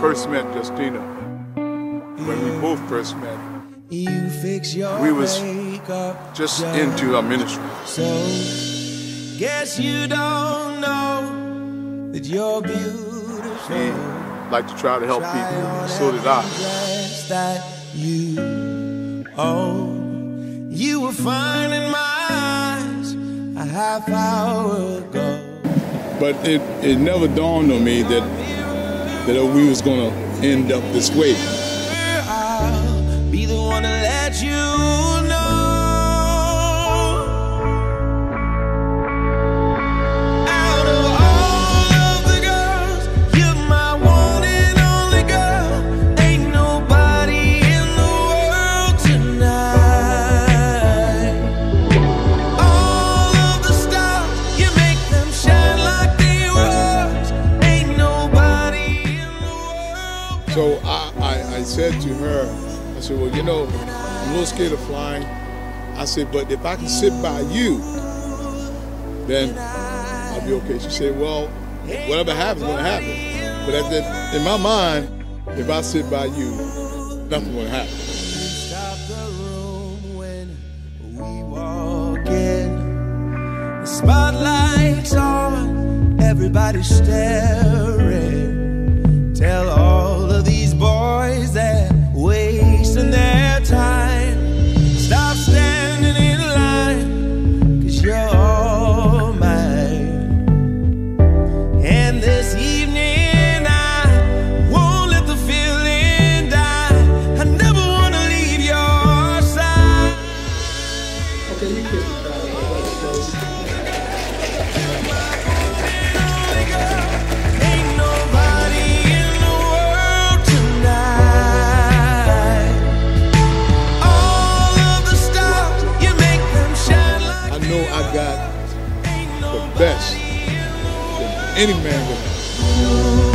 first met Justina, when we both first met, You fix your We was just into our ministry. So, guess you don't know that you're beautiful. She liked to try to help Try people, so did I. that you own. You were fine in my eyes a half hour ago. But it, it never dawned on me that that we was gonna end up this way. I'll be the one to let you So I, I, I said to her, I said, well, you know, I'm a little scared of flying. I said, but if I can sit by you, then I'll be okay. She said, well, whatever happens, gonna happen. But at the, in my mind, if I sit by you, nothing gonna happen. Stop the room when we walk in. The spotlight's on, everybody's staring. Best that any man would have.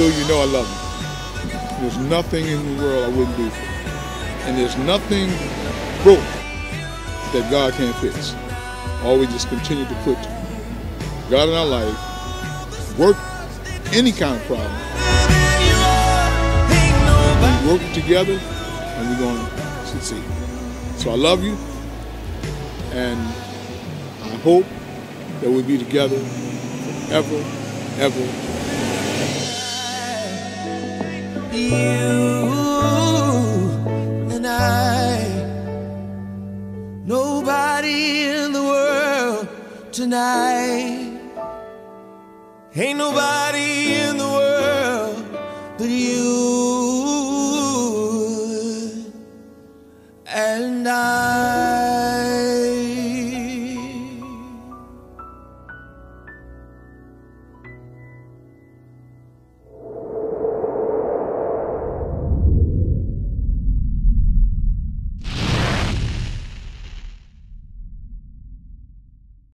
You know I love you. There's nothing in the world I wouldn't do for you. And there's nothing broke that God can't fix. Always just continue to put God in our life, work any kind of problem. We work together and we're going to succeed. So I love you and I hope that we'll be together forever, ever, You and I, nobody in the world tonight. Ain't nobody in the world but you